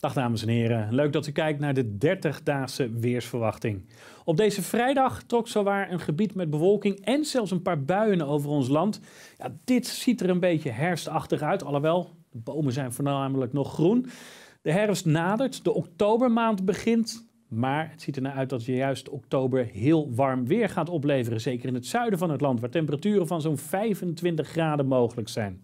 Dag dames en heren, leuk dat u kijkt naar de 30-daagse weersverwachting. Op deze vrijdag trok zowaar een gebied met bewolking en zelfs een paar buien over ons land. Ja, dit ziet er een beetje herfstachtig uit, alhoewel de bomen zijn voornamelijk nog groen. De herfst nadert, de oktobermaand begint, maar het ziet er naar uit dat je juist oktober heel warm weer gaat opleveren. Zeker in het zuiden van het land, waar temperaturen van zo'n 25 graden mogelijk zijn.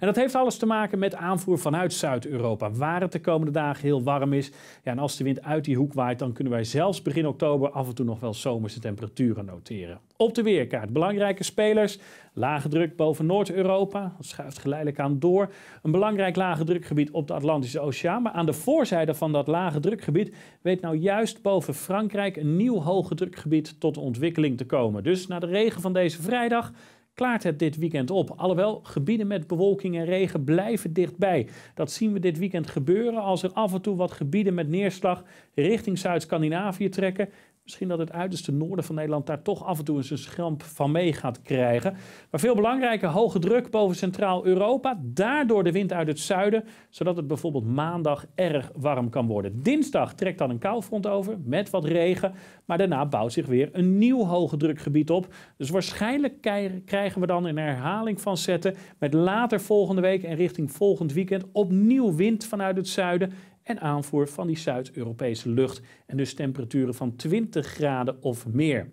En dat heeft alles te maken met aanvoer vanuit Zuid-Europa, waar het de komende dagen heel warm is. Ja, en als de wind uit die hoek waait, dan kunnen wij zelfs begin oktober af en toe nog wel zomerse temperaturen noteren. Op de weerkaart belangrijke spelers. Lage druk boven Noord-Europa, dat schuift geleidelijk aan door. Een belangrijk lage drukgebied op de Atlantische Oceaan. Maar aan de voorzijde van dat lage drukgebied weet nou juist boven Frankrijk een nieuw hoge drukgebied tot ontwikkeling te komen. Dus na de regen van deze vrijdag klaart het dit weekend op. Alhoewel gebieden met bewolking en regen blijven dichtbij. Dat zien we dit weekend gebeuren als er af en toe wat gebieden met neerslag richting Zuid-Scandinavië trekken. Misschien dat het uiterste noorden van Nederland daar toch af en toe eens een schramp van mee gaat krijgen. Maar veel belangrijker, hoge druk boven Centraal-Europa. Daardoor de wind uit het zuiden, zodat het bijvoorbeeld maandag erg warm kan worden. Dinsdag trekt dan een koufront over met wat regen. Maar daarna bouwt zich weer een nieuw hoge drukgebied op. Dus waarschijnlijk krijgen we dan een herhaling van zetten. Met later volgende week en richting volgend weekend opnieuw wind vanuit het zuiden en aanvoer van die Zuid-Europese lucht. En dus temperaturen van 20 graden of meer.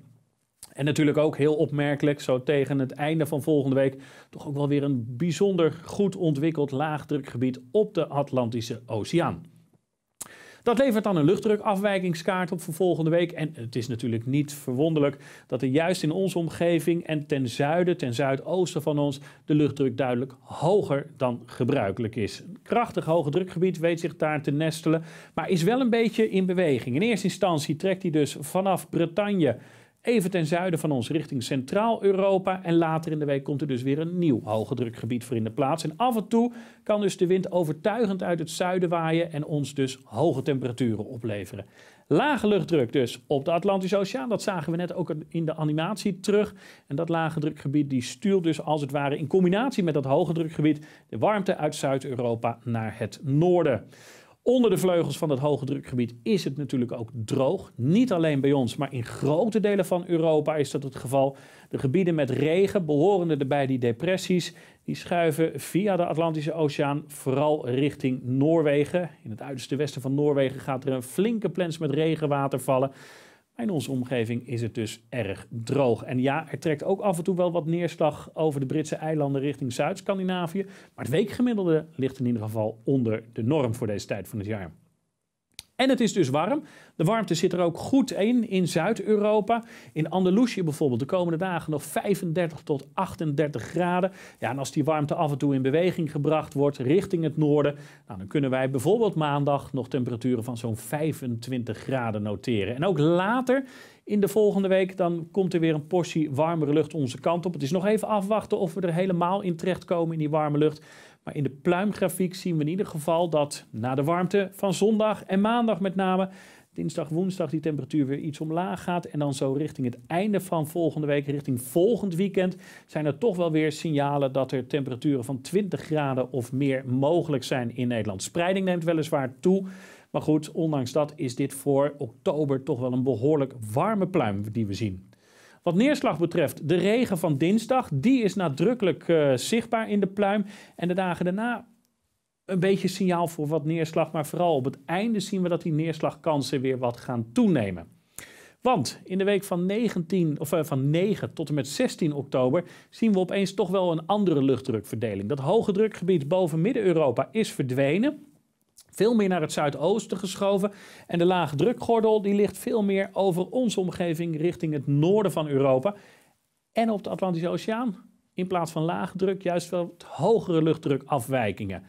En natuurlijk ook heel opmerkelijk, zo tegen het einde van volgende week, toch ook wel weer een bijzonder goed ontwikkeld laagdrukgebied op de Atlantische Oceaan. Dat levert dan een luchtdrukafwijkingskaart op voor volgende week. En het is natuurlijk niet verwonderlijk dat er juist in onze omgeving en ten zuiden, ten zuidoosten van ons, de luchtdruk duidelijk hoger dan gebruikelijk is. Een krachtig hoge drukgebied weet zich daar te nestelen, maar is wel een beetje in beweging. In eerste instantie trekt hij dus vanaf Bretagne even ten zuiden van ons richting Centraal-Europa. En later in de week komt er dus weer een nieuw hoge drukgebied voor in de plaats. En af en toe kan dus de wind overtuigend uit het zuiden waaien en ons dus hoge temperaturen opleveren. Lage luchtdruk dus op de Atlantische Oceaan. Dat zagen we net ook in de animatie terug. En dat lage drukgebied die stuurt dus als het ware in combinatie met dat hoge drukgebied de warmte uit Zuid-Europa naar het noorden. Onder de vleugels van het hoge drukgebied is het natuurlijk ook droog. Niet alleen bij ons, maar in grote delen van Europa is dat het geval. De gebieden met regen, behorende erbij die depressies, die schuiven via de Atlantische Oceaan vooral richting Noorwegen. In het uiterste westen van Noorwegen gaat er een flinke plens met regenwater vallen in onze omgeving is het dus erg droog. En ja, er trekt ook af en toe wel wat neerslag over de Britse eilanden richting Zuid-Scandinavië. Maar het weekgemiddelde ligt in ieder geval onder de norm voor deze tijd van het jaar. En het is dus warm. De warmte zit er ook goed in in Zuid-Europa. In Andalusië bijvoorbeeld de komende dagen nog 35 tot 38 graden. Ja, en als die warmte af en toe in beweging gebracht wordt richting het noorden, nou, dan kunnen wij bijvoorbeeld maandag nog temperaturen van zo'n 25 graden noteren. En ook later in de volgende week dan komt er weer een portie warmere lucht onze kant op. Het is nog even afwachten of we er helemaal in terechtkomen in die warme lucht. Maar in de pluimgrafiek zien we in ieder geval dat na de warmte van zondag en maandag met name, dinsdag, woensdag die temperatuur weer iets omlaag gaat. En dan zo richting het einde van volgende week, richting volgend weekend, zijn er toch wel weer signalen dat er temperaturen van 20 graden of meer mogelijk zijn in Nederland. Spreiding neemt weliswaar toe. Maar goed, ondanks dat is dit voor oktober toch wel een behoorlijk warme pluim die we zien. Wat neerslag betreft, de regen van dinsdag, die is nadrukkelijk uh, zichtbaar in de pluim. En de dagen daarna een beetje signaal voor wat neerslag, maar vooral op het einde zien we dat die neerslagkansen weer wat gaan toenemen. Want in de week van, 19, of, uh, van 9 tot en met 16 oktober zien we opeens toch wel een andere luchtdrukverdeling. Dat hoge drukgebied boven Midden-Europa is verdwenen veel meer naar het zuidoosten geschoven. En de lage drukgordel die ligt veel meer over onze omgeving richting het noorden van Europa. En op de Atlantische Oceaan in plaats van lage druk juist wel hogere luchtdrukafwijkingen.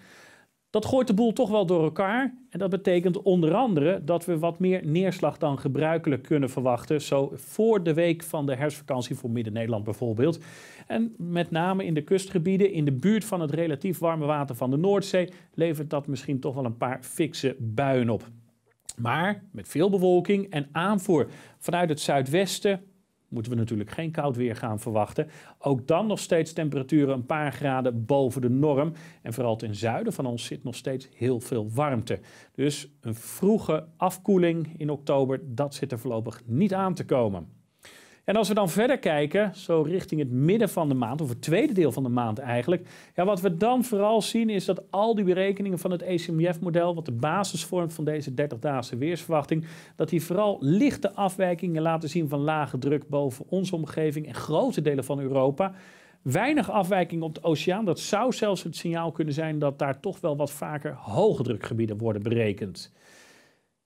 Dat gooit de boel toch wel door elkaar. En dat betekent onder andere dat we wat meer neerslag dan gebruikelijk kunnen verwachten. Zo voor de week van de herfstvakantie voor Midden-Nederland bijvoorbeeld. En met name in de kustgebieden, in de buurt van het relatief warme water van de Noordzee, levert dat misschien toch wel een paar fikse buien op. Maar met veel bewolking en aanvoer vanuit het zuidwesten moeten we natuurlijk geen koud weer gaan verwachten. Ook dan nog steeds temperaturen een paar graden boven de norm. En vooral ten zuiden van ons zit nog steeds heel veel warmte. Dus een vroege afkoeling in oktober, dat zit er voorlopig niet aan te komen. En als we dan verder kijken, zo richting het midden van de maand, of het tweede deel van de maand eigenlijk, ja, wat we dan vooral zien is dat al die berekeningen van het ECMF-model, wat de basis vormt van deze 30-daagse weersverwachting, dat die vooral lichte afwijkingen laten zien van lage druk boven onze omgeving en grote delen van Europa. Weinig afwijking op de oceaan. Dat zou zelfs het signaal kunnen zijn dat daar toch wel wat vaker hoge drukgebieden worden berekend.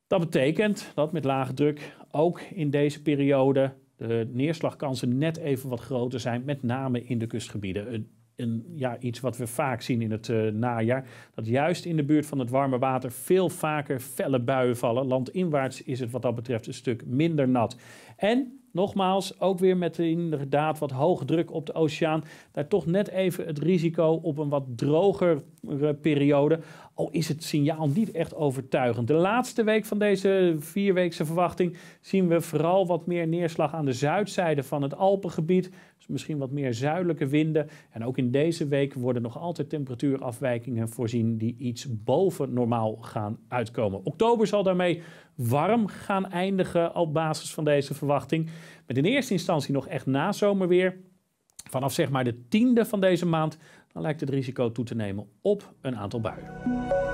Dat betekent dat met lage druk ook in deze periode de neerslagkansen net even wat groter zijn, met name in de kustgebieden. Een, ja, iets wat we vaak zien in het uh, najaar. Dat juist in de buurt van het warme water veel vaker felle buien vallen. Landinwaarts is het wat dat betreft een stuk minder nat. En nogmaals, ook weer met inderdaad wat hoge druk op de oceaan. Daar toch net even het risico op een wat drogere periode. Al is het signaal niet echt overtuigend. De laatste week van deze vierweekse verwachting zien we vooral wat meer neerslag aan de zuidzijde van het Alpengebied. Dus misschien wat meer zuidelijke winden. En ook in deze week worden nog altijd temperatuurafwijkingen voorzien die iets boven normaal gaan uitkomen. Oktober zal daarmee warm gaan eindigen op basis van deze verwachting. Met in eerste instantie nog echt nazomerweer. Vanaf zeg maar de tiende van deze maand dan lijkt het risico toe te nemen op een aantal buien.